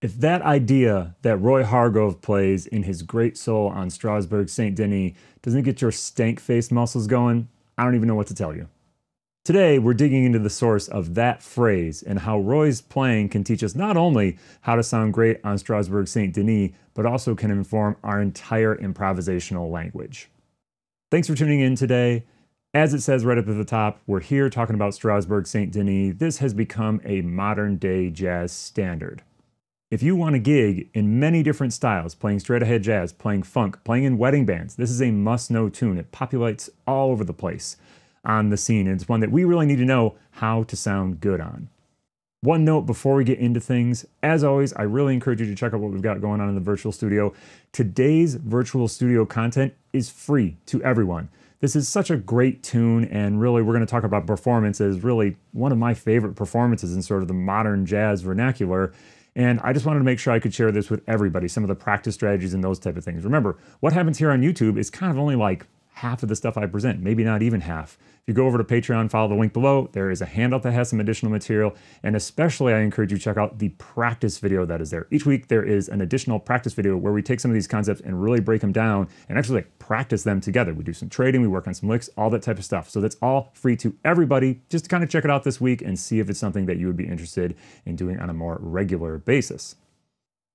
If that idea that Roy Hargrove plays in his great soul on Strasbourg Saint Denis doesn't get your stank face muscles going, I don't even know what to tell you. Today, we're digging into the source of that phrase and how Roy's playing can teach us not only how to sound great on Strasbourg Saint Denis, but also can inform our entire improvisational language. Thanks for tuning in today. As it says right up at the top, we're here talking about Strasbourg Saint Denis. This has become a modern day jazz standard. If you want a gig in many different styles, playing straight ahead jazz, playing funk, playing in wedding bands, this is a must know tune. It populates all over the place on the scene. And it's one that we really need to know how to sound good on. One note before we get into things, as always, I really encourage you to check out what we've got going on in the virtual studio. Today's virtual studio content is free to everyone. This is such a great tune, and really, we're going to talk about performance as really one of my favorite performances in sort of the modern jazz vernacular. And I just wanted to make sure I could share this with everybody, some of the practice strategies and those type of things. Remember, what happens here on YouTube is kind of only like half of the stuff I present, maybe not even half. If you go over to Patreon, follow the link below, there is a handout that has some additional material. And especially, I encourage you check out the practice video that is there. Each week, there is an additional practice video where we take some of these concepts and really break them down and actually like practice them together. We do some trading, we work on some licks, all that type of stuff. So that's all free to everybody. Just to kind of check it out this week and see if it's something that you would be interested in doing on a more regular basis.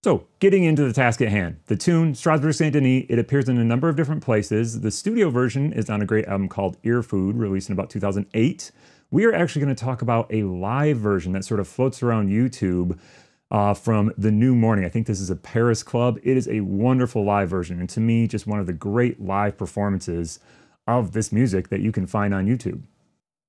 So, getting into the task at hand. The tune, Strasbourg Saint Denis, it appears in a number of different places. The studio version is on a great album called Ear Food, released in about 2008. We are actually going to talk about a live version that sort of floats around YouTube uh, from The New Morning. I think this is a Paris club. It is a wonderful live version, and to me, just one of the great live performances of this music that you can find on YouTube.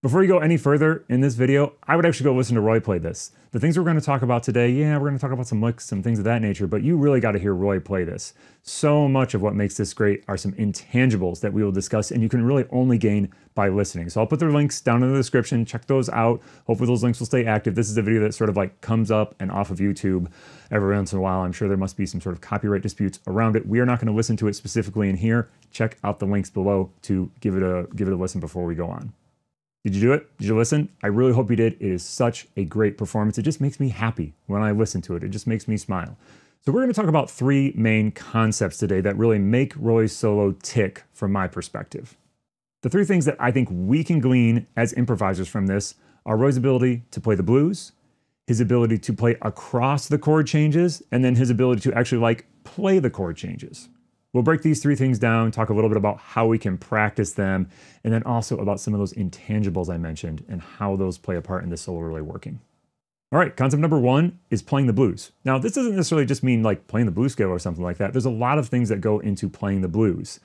Before you go any further in this video, I would actually go listen to Roy play this. The things we're going to talk about today, yeah, we're going to talk about some licks, some things of that nature, but you really got to hear Roy play this. So much of what makes this great are some intangibles that we will discuss, and you can really only gain by listening. So I'll put their links down in the description. Check those out. Hopefully those links will stay active. This is a video that sort of like comes up and off of YouTube every once in a while. I'm sure there must be some sort of copyright disputes around it. We are not going to listen to it specifically in here. Check out the links below to give it a give it a listen before we go on. Did you do it? Did you listen? I really hope you did. It is such a great performance. It just makes me happy when I listen to it. It just makes me smile. So, we're going to talk about three main concepts today that really make Roy's solo tick from my perspective. The three things that I think we can glean as improvisers from this are Roy's ability to play the blues, his ability to play across the chord changes, and then his ability to actually like play the chord changes. We'll break these three things down, talk a little bit about how we can practice them, and then also about some of those intangibles I mentioned and how those play a part in the solo really working. All right, concept number one is playing the blues. Now, this doesn't necessarily just mean like playing the blues scale or something like that. There's a lot of things that go into playing the blues.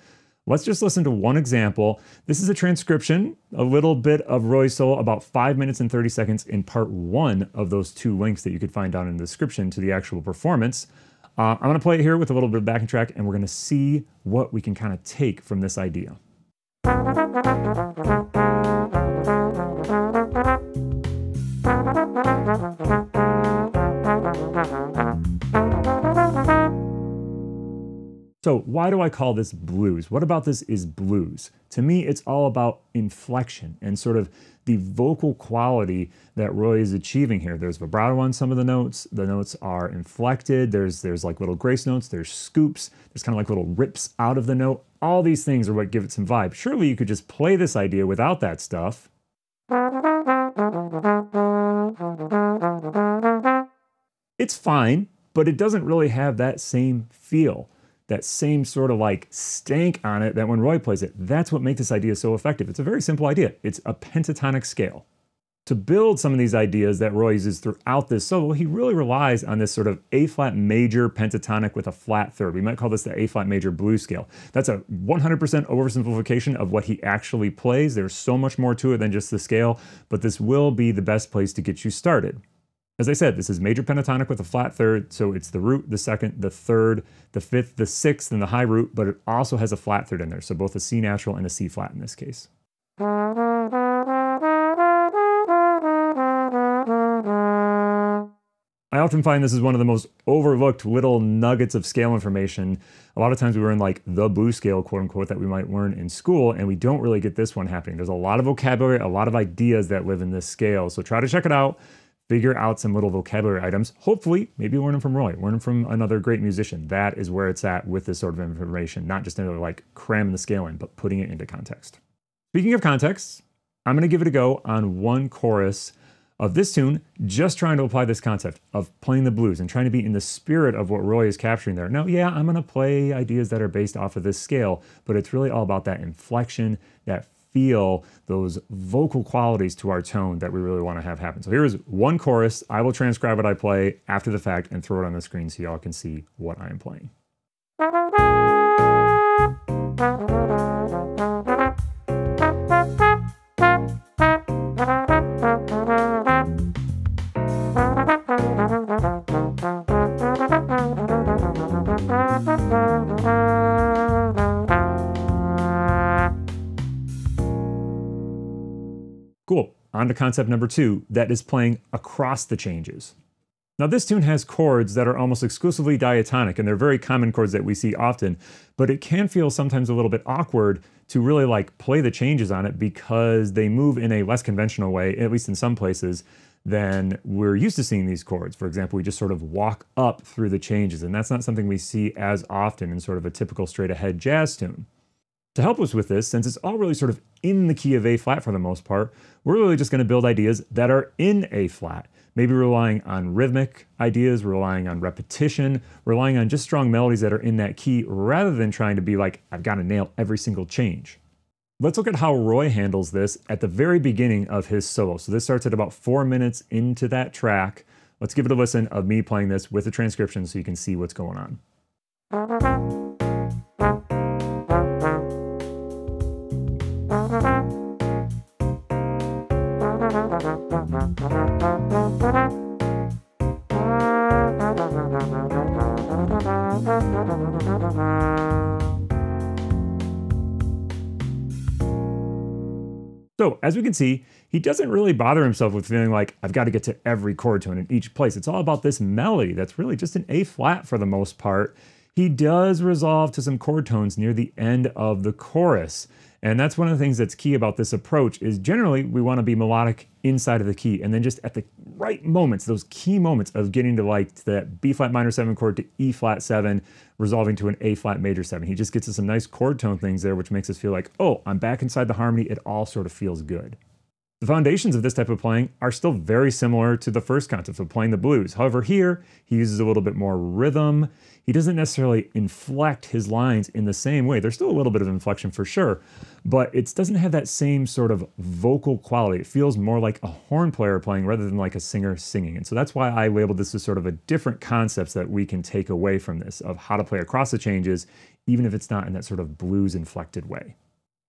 Let's just listen to one example. This is a transcription, a little bit of Roy solo, about five minutes and 30 seconds in part one of those two links that you could find down in the description to the actual performance. Uh, I'm going to play it here with a little bit of backing track, and we're going to see what we can kind of take from this idea. So, why do I call this blues? What about this is blues? To me, it's all about inflection and sort of the vocal quality that Roy is achieving here. There's vibrato on some of the notes. The notes are inflected. There's there's like little grace notes. There's scoops. There's kind of like little rips out of the note. All these things are what give it some vibe. Surely you could just play this idea without that stuff. It's fine, but it doesn't really have that same feel that same sort of like stank on it that when Roy plays it, that's what makes this idea so effective. It's a very simple idea. It's a pentatonic scale. To build some of these ideas that Roy uses throughout this solo, he really relies on this sort of A flat major pentatonic with a flat third. We might call this the A flat major blues scale. That's a 100% oversimplification of what he actually plays. There's so much more to it than just the scale, but this will be the best place to get you started. As I said, this is major pentatonic with a flat third, so it's the root, the second, the third, the fifth, the sixth, and the high root, but it also has a flat third in there, so both a C natural and a C flat in this case. I often find this is one of the most overlooked little nuggets of scale information. A lot of times we learn like the blues scale, quote unquote, that we might learn in school, and we don't really get this one happening. There's a lot of vocabulary, a lot of ideas that live in this scale. So try to check it out, figure out some little vocabulary items. Hopefully, maybe learn them from Roy, learn them from another great musician. That is where it's at with this sort of information, not just another like cramming the scale in, but putting it into context. Speaking of context, I'm going to give it a go on one chorus of this tune, just trying to apply this concept of playing the blues and trying to be in the spirit of what Roy is capturing there. Now, yeah, I'm going to play ideas that are based off of this scale, but it's really all about that inflection, that feel, those vocal qualities to our tone that we really want to have happen. So here's one chorus. I will transcribe what I play after the fact and throw it on the screen so y'all can see what I am playing. Cool. On to concept number two, that is playing across the changes. Now, this tune has chords that are almost exclusively diatonic, and they're very common chords that we see often, but it can feel sometimes a little bit awkward to really like play the changes on it because they move in a less conventional way, at least in some places, than we're used to seeing these chords. For example, we just sort of walk up through the changes, and that's not something we see as often in sort of a typical straight ahead jazz tune. To help us with this, since it's all really sort of in the key of A flat for the most part, we're really just going to build ideas that are in A flat. Maybe relying on rhythmic ideas, relying on repetition, relying on just strong melodies that are in that key rather than trying to be like, I've got to nail every single change. Let's look at how Roy handles this at the very beginning of his solo. So this starts at about four minutes into that track. Let's give it a listen of me playing this with a transcription so you can see what's going on. So as we can see, he doesn't really bother himself with feeling like I've got to get to every chord tone in each place. It's all about this melody that's really just an A flat for the most part. He does resolve to some chord tones near the end of the chorus. And that's one of the things that's key about this approach is generally we want to be melodic inside of the key and then just at the right moments, those key moments of getting to like that B flat minor 7 chord to E flat 7 resolving to an A flat major 7. He just gets us some nice chord tone things there which makes us feel like, "Oh, I'm back inside the harmony. It all sort of feels good." The foundations of this type of playing are still very similar to the first concept of playing the blues. However, here he uses a little bit more rhythm. He doesn't necessarily inflect his lines in the same way. There's still a little bit of inflection for sure, but it doesn't have that same sort of vocal quality. It feels more like a horn player playing rather than like a singer singing. And so that's why I labeled this as sort of a different concepts that we can take away from this of how to play across the changes, even if it's not in that sort of blues inflected way.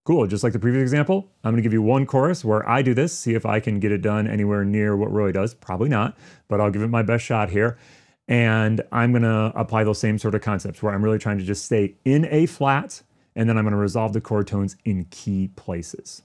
Cool, just like the previous example, I'm gonna give you one chorus where I do this, see if I can get it done anywhere near what Roy does. Probably not, but I'll give it my best shot here. And I'm gonna apply those same sort of concepts where I'm really trying to just stay in A flat, and then I'm gonna resolve the chord tones in key places.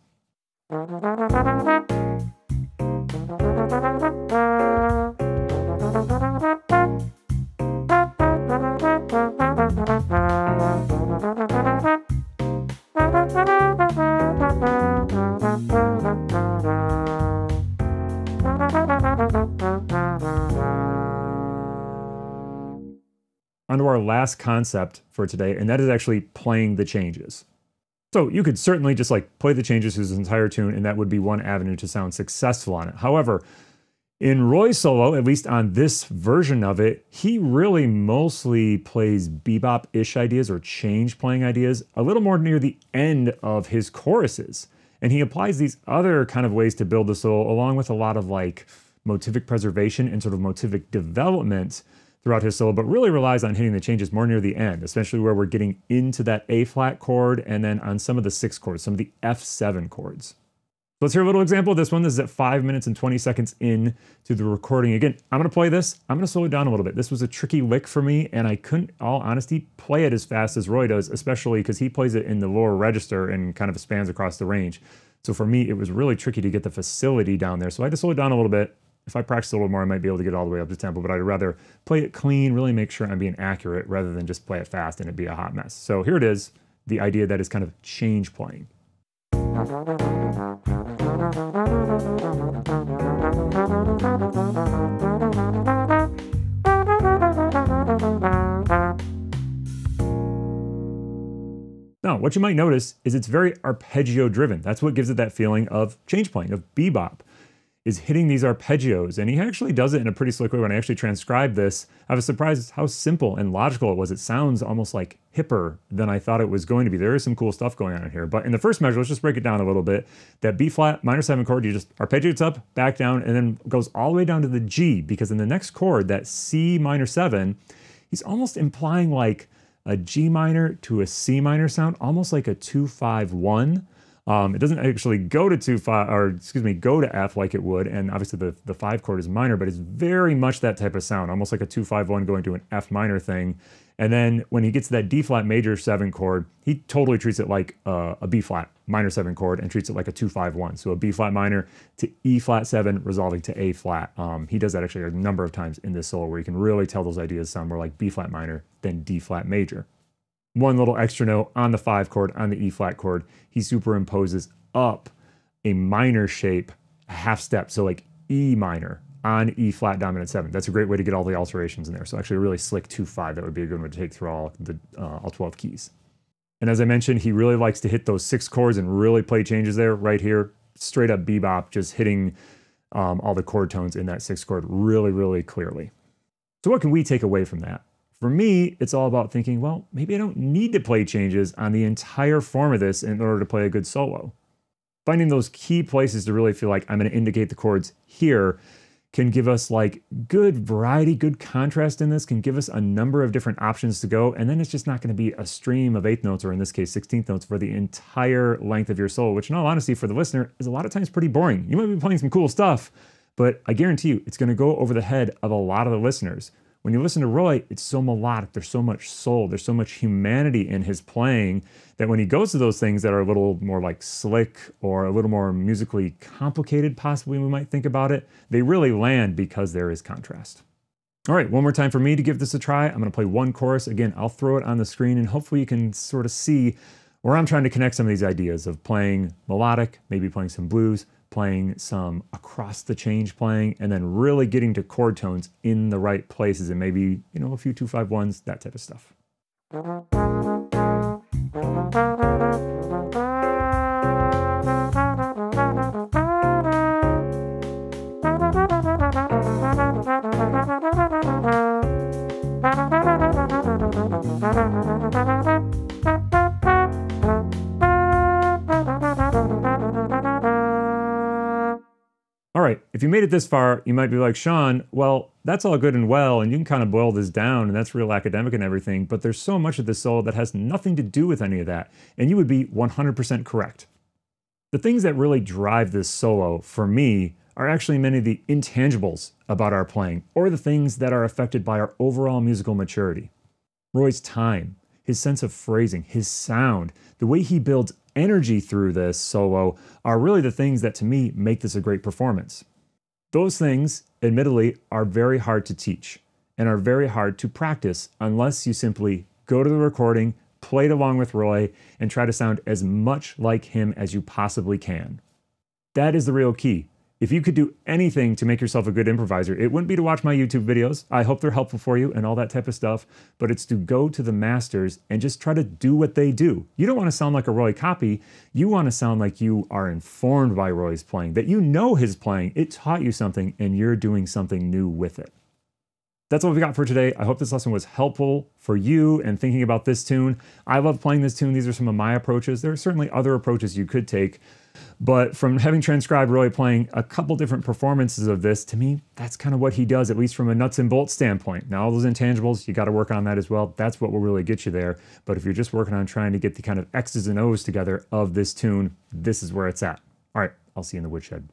Last concept for today, and that is actually playing the changes. So you could certainly just like play the changes through this entire tune, and that would be one avenue to sound successful on it. However, in Roy's solo, at least on this version of it, he really mostly plays bebop-ish ideas or change playing ideas a little more near the end of his choruses. And he applies these other kind of ways to build the solo along with a lot of like motivic preservation and sort of motivic development throughout his solo, but really relies on hitting the changes more near the end, especially where we're getting into that A flat chord and then on some of the six chords, some of the F7 chords. Let's hear a little example of this one. This is at 5 minutes and 20 seconds in to the recording. Again, I'm going to play this. I'm going to slow it down a little bit. This was a tricky lick for me, and I couldn't, all honesty, play it as fast as Roy does, especially because he plays it in the lower register and kind of spans across the range. So for me, it was really tricky to get the facility down there. So I had to slow it down a little bit. If I practice a little more, I might be able to get all the way up to tempo, but I'd rather play it clean, really make sure I'm being accurate rather than just play it fast and it be a hot mess. So here it is, the idea that is kind of change playing. Now, what you might notice is it's very arpeggio driven. That's what gives it that feeling of change playing, of bebop, is hitting these arpeggios. And he actually does it in a pretty slick way. When I actually transcribed this, I was surprised how simple and logical it was. It sounds almost like hipper than I thought it was going to be. There is some cool stuff going on here. But in the first measure, let's just break it down a little bit. That B flat minor seven chord, you just arpeggiates up, back down, and then goes all the way down to the G because in the next chord, that C minor seven, he's almost implying like a G minor to a C minor sound, almost like a 251. Um, it doesn't actually go to two five, or excuse me, go to F like it would, and obviously the the five chord is minor, but it's very much that type of sound, almost like a two five one going to an F minor thing. And then when he gets to that D flat major seven chord, he totally treats it like uh, a B flat minor seven chord and treats it like a two five one. So a B flat minor to E flat seven, resolving to A flat. Um, he does that actually a number of times in this solo, where you can really tell those ideas sound more like B flat minor than D flat major. One little extra note on the five chord on the E flat chord, he superimposes up a minor shape, a half step. So like E minor on E flat dominant seven. That's a great way to get all the alterations in there. So actually a really slick 2-5, that would be a good one to take through all the uh, all 12 keys. And as I mentioned, he really likes to hit those six chords and really play changes there right here. Straight up bebop, just hitting um, all the chord tones in that six chord really, really clearly. So what can we take away from that? For me, it's all about thinking, well, maybe I don't need to play changes on the entire form of this in order to play a good solo. Finding those key places to really feel like I'm going to indicate the chords here can give us like good variety, good contrast in this, can give us a number of different options to go. And then it's just not going to be a stream of eighth notes, or in this case, 16th notes for the entire length of your solo, which in all honesty, for the listener, is a lot of times pretty boring. You might be playing some cool stuff, but I guarantee you it's going to go over the head of a lot of the listeners. When you listen to Roy, it's so melodic. There's so much soul. There's so much humanity in his playing that when he goes to those things that are a little more like slick or a little more musically complicated, possibly we might think about it, they really land because there is contrast. All right, one more time for me to give this a try. I'm gonna play one chorus. Again, I'll throw it on the screen and hopefully you can sort of see where I'm trying to connect some of these ideas of playing melodic, maybe playing some blues, playing some across the change playing, and then really getting to chord tones in the right places and maybe, you know, a few two five ones, that type of stuff. If you made it this far, you might be like, Shawn, well, that's all good and well, and you can kind of boil this down, and that's real academic and everything, but there's so much of this solo that has nothing to do with any of that, and you would be 100% correct. The things that really drive this solo, for me, are actually many of the intangibles about our playing, or the things that are affected by our overall musical maturity. Roy's time, his sense of phrasing, his sound, the way he builds energy through this solo are really the things that to me make this a great performance. Those things, admittedly, are very hard to teach and are very hard to practice unless you simply go to the recording, play it along with Roy, and try to sound as much like him as you possibly can. That is the real key. If you could do anything to make yourself a good improviser, it wouldn't be to watch my YouTube videos. I hope they're helpful for you and all that type of stuff, but it's to go to the masters and just try to do what they do. You don't want to sound like a Roy copy. You want to sound like you are informed by Roy's playing, that you know his playing, it taught you something, and you're doing something new with it. That's what we got for today. I hope this lesson was helpful for you and thinking about this tune. I love playing this tune. These are some of my approaches. There are certainly other approaches you could take. But from having transcribed Roy playing a couple different performances of this, to me, that's kind of what he does, at least from a nuts and bolts standpoint. Now, all those intangibles, you got to work on that as well. That's what will really get you there. But if you're just working on trying to get the kind of X's and O's together of this tune, this is where it's at. All right, I'll see you in the woodshed.